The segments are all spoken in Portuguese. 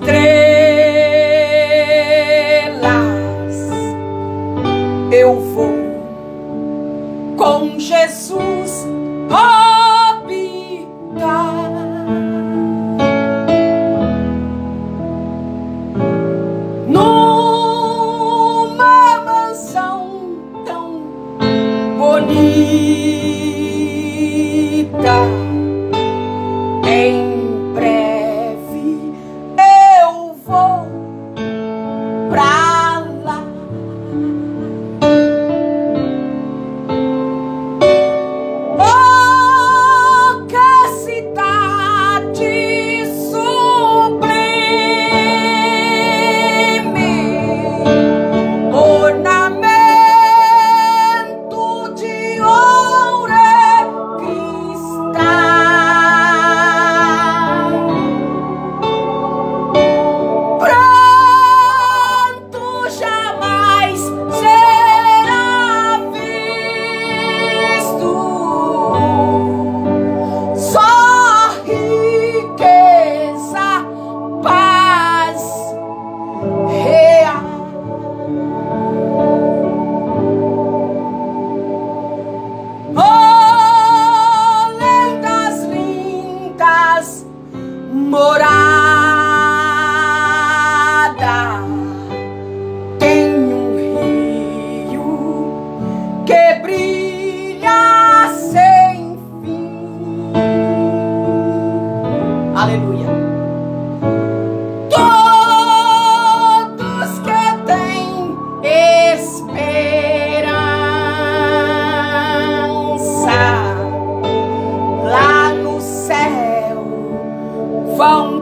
tres.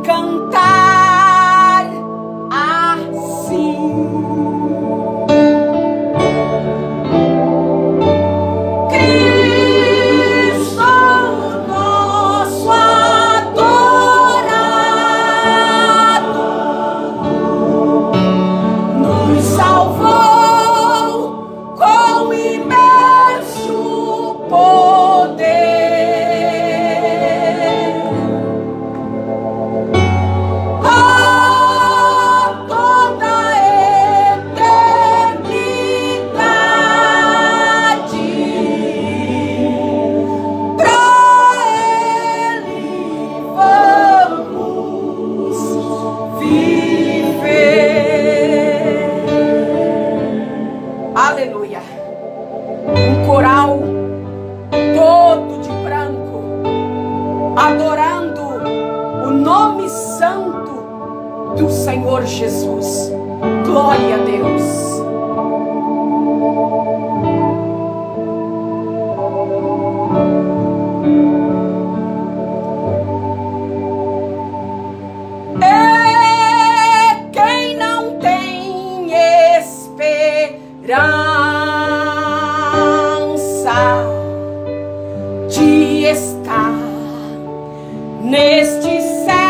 cantar. Senhor Jesus. Glória a Deus. É de estar neste céu.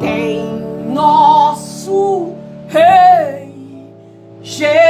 tem nosso Rei Jesus.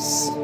house.